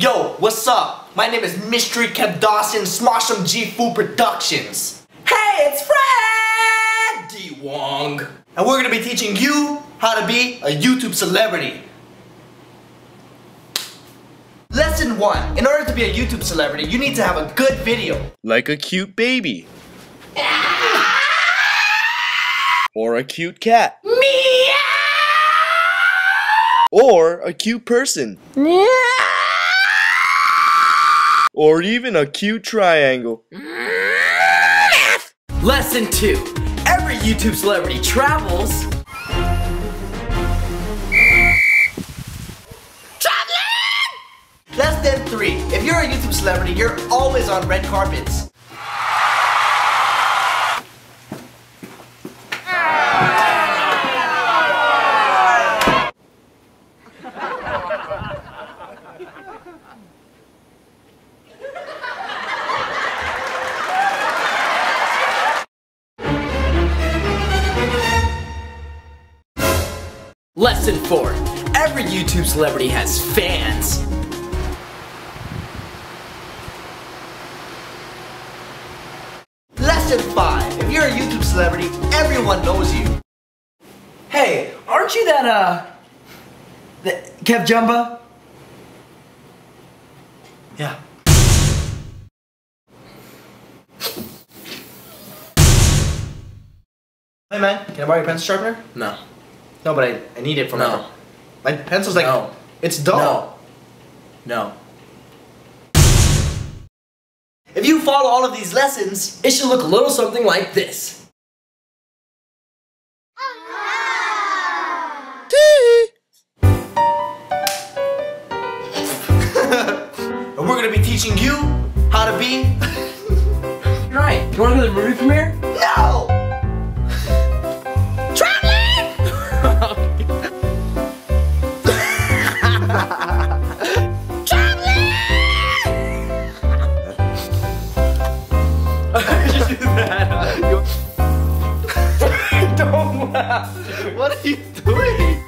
Yo, what's up? My name is Mystery Kev Dawson, Smosham G Food Productions. Hey, it's Fred D. Wong. And we're gonna be teaching you how to be a YouTube celebrity. Lesson 1. In order to be a YouTube celebrity, you need to have a good video. Like a cute baby. or a cute cat. Meow! Or a cute person. Or even a cute triangle. Lesson 2. Every YouTube celebrity travels. Traveling! Lesson 3. If you're a YouTube celebrity, you're always on red carpets. Lesson 4. Every YouTube celebrity has fans. Lesson 5. If you're a YouTube celebrity, everyone knows you. Hey, aren't you that, uh, the KevJumba? Yeah. Hey man, can I borrow your pencil sharpener? No. No, but I, I need it for No. my my pencil's like No. it's dull. No. If you follow all of these lessons, It should look a little something like this. and we're gonna be teaching you how to be. Right. You wanna go to the movie premiere? Don't laugh. What are you doing?